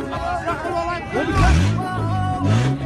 Ne oldu?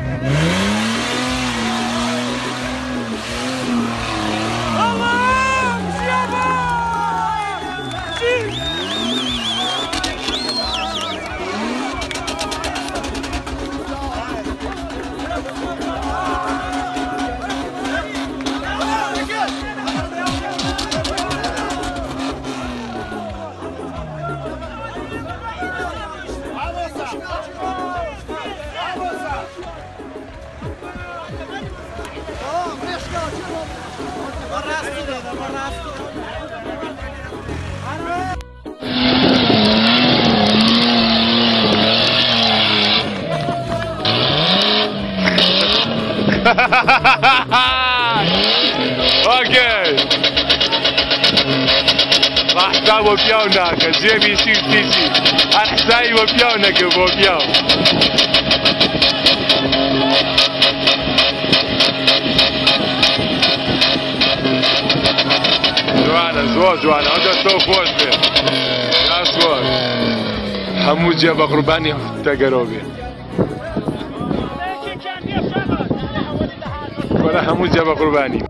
okay. Asta łopiona, ziemi się tyczy. Asta i łopiona, go łopiona. زوا جوانا هذا تو فوز يا سوار حمود جاب قرباني تقروبي ولا حمود جاب قرباني والله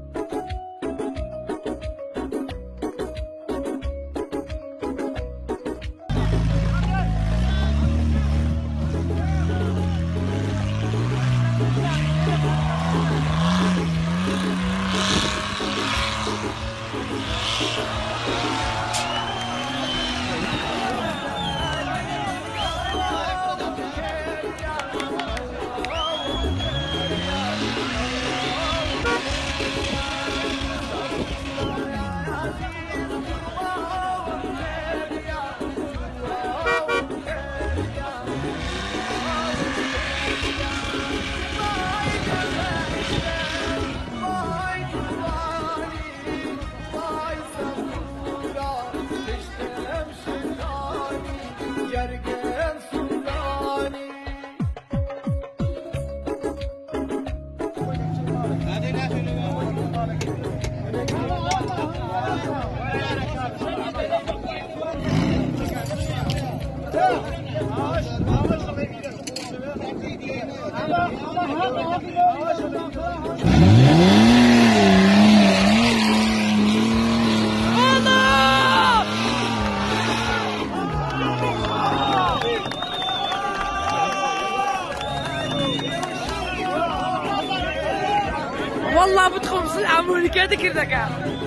Hamburger de cara?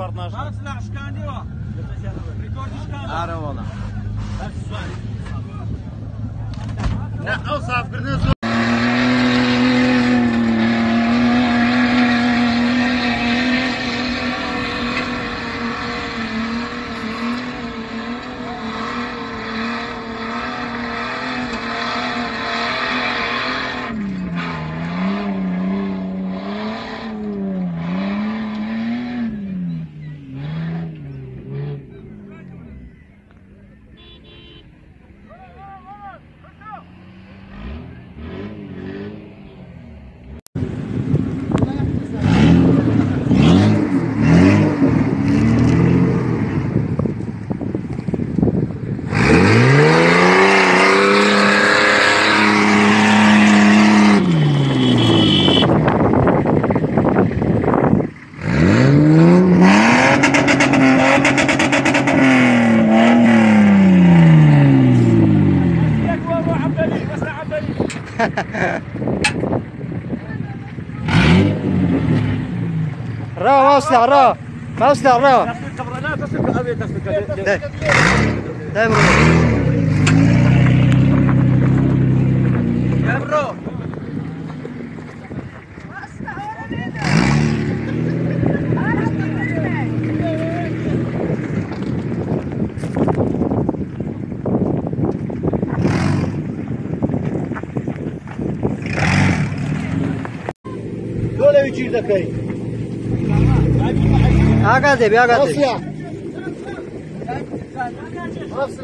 бар наш. Бацлах шкандио. Прикорди шкандио. Аравона. Да, راه راه وصل راه ما وصل راه. لا برو 拿杆子，不要杆。老师啊，老师。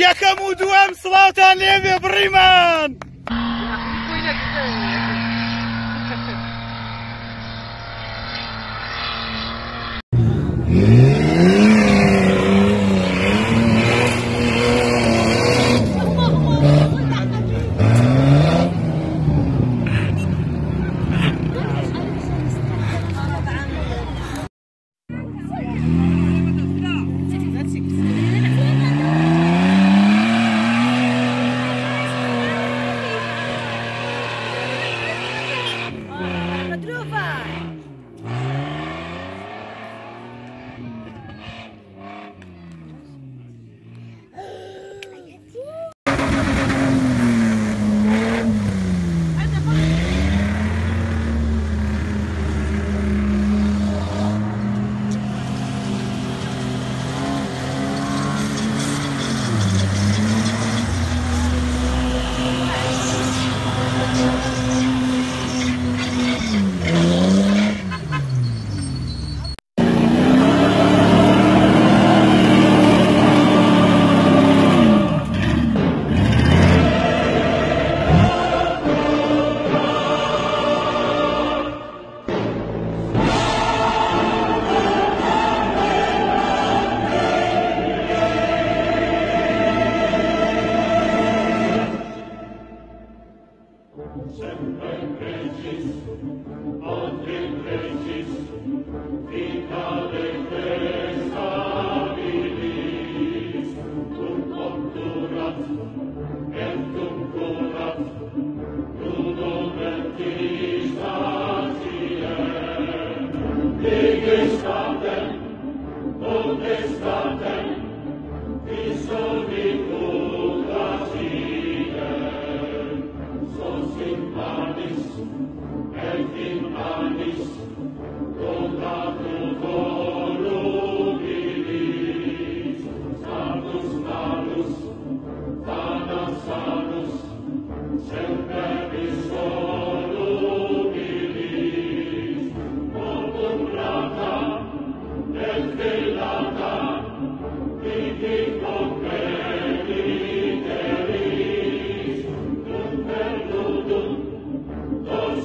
یەکەم و دووەم سڵاوتان لێبێ بڕیمان!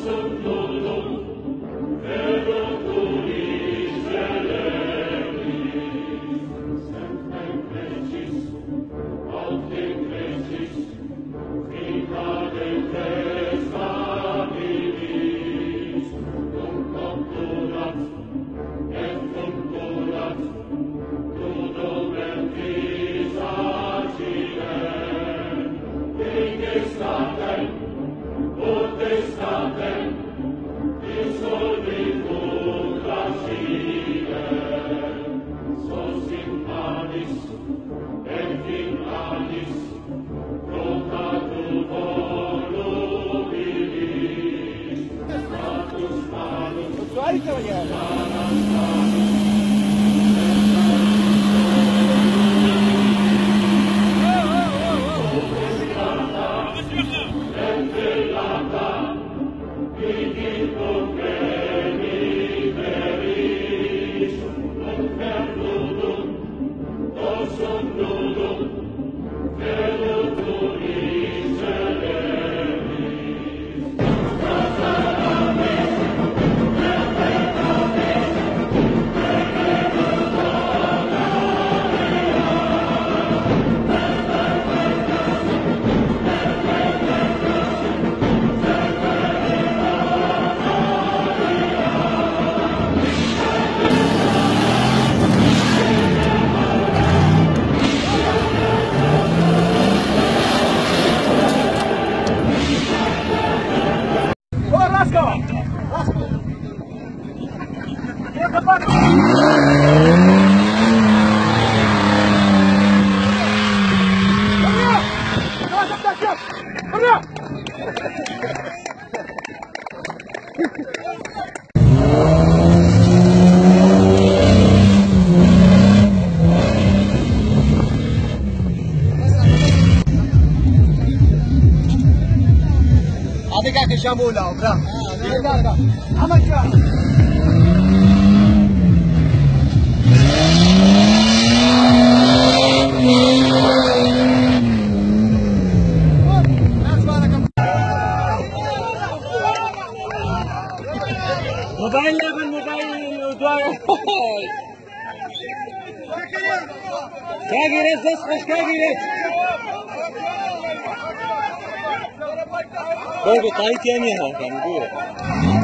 Lord. هذيك شاموله برا موبايل لبن موبايل ودواء كاجرس بس خش كاجرس 我这白天也很残酷。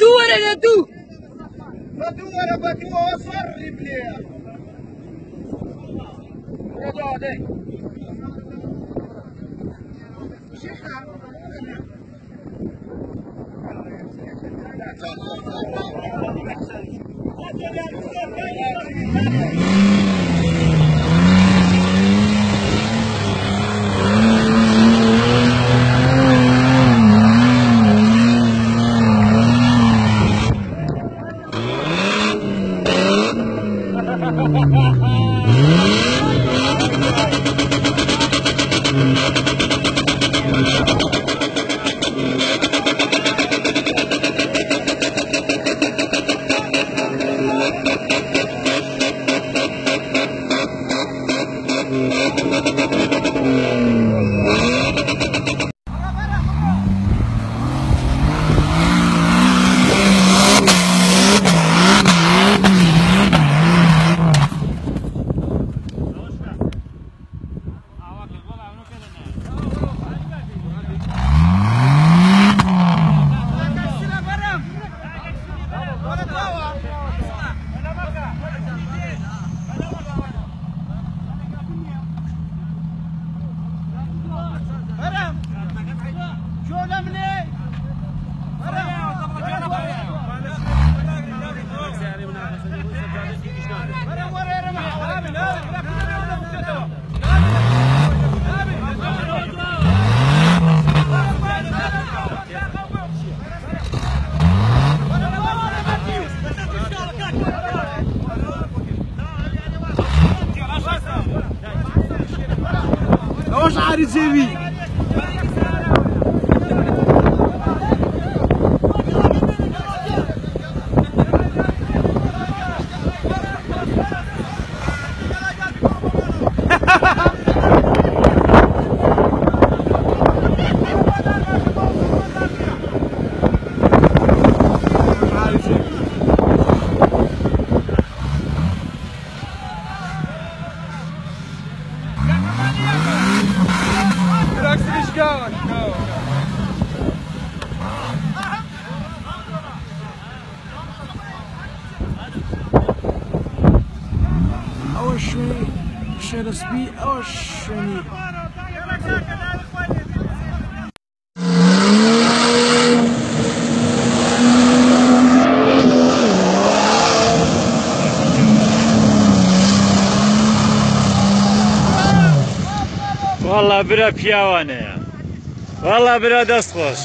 لا دو ولا لا دو بدور بدور صر بليه شێرسبی ئەو شوێنی. وەڵا برە پیاوانەیە. وەڵا برا دەست خۆش